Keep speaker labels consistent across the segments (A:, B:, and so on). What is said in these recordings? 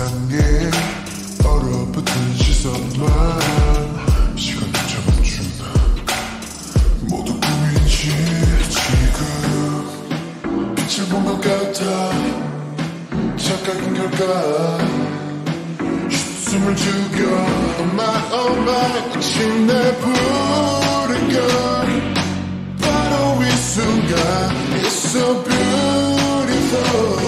A: 세상에 얼어붙은 시선만 시간을 잡아준다. 모두 꿈이지 지금. 빛을 본 것 같아. 착각인 걸까? 숨을 죽여. Oh my oh my 침내 부르건 바로 이 순간 It's so beautiful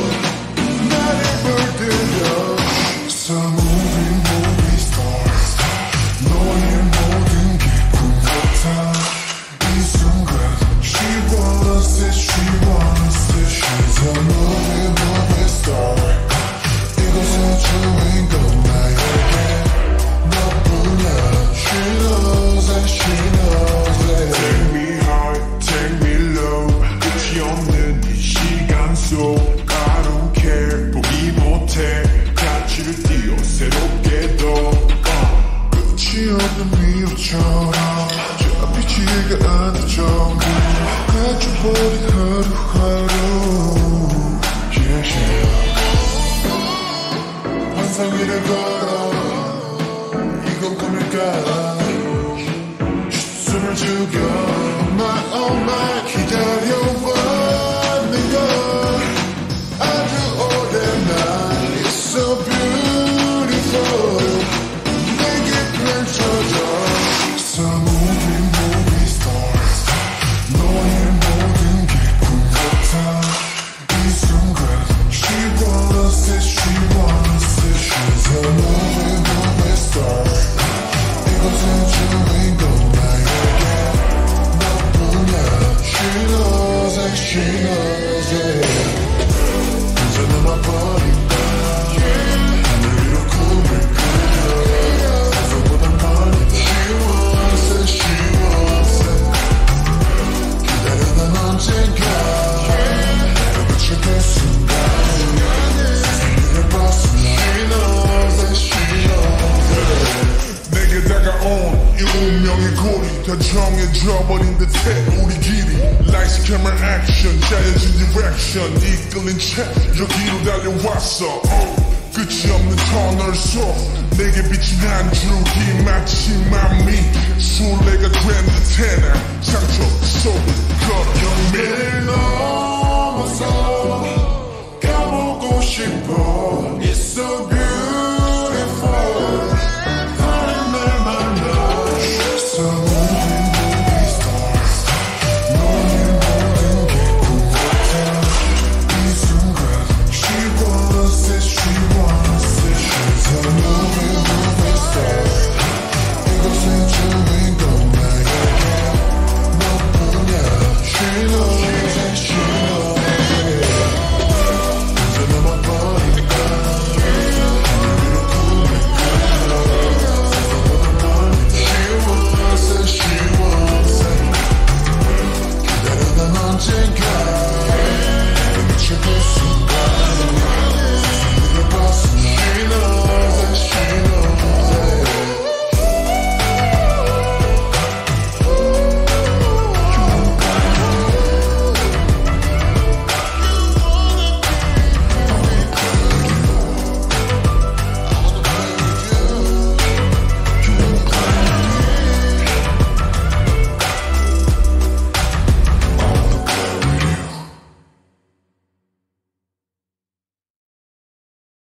A: nigga on the joke Got your body hard, hard,
B: yeah, yeah I'm sorry to go Yeah. 연결고리 다 정해져버린 듯해. 우리끼리 Lights, camera, action. 짜여진 direction. 이끌린 채 여기로 달려왔어. Oh, 끝이 없는 터널 속. 내게 비친 한 줄기 마치 맘이 술래가 그랜드 테나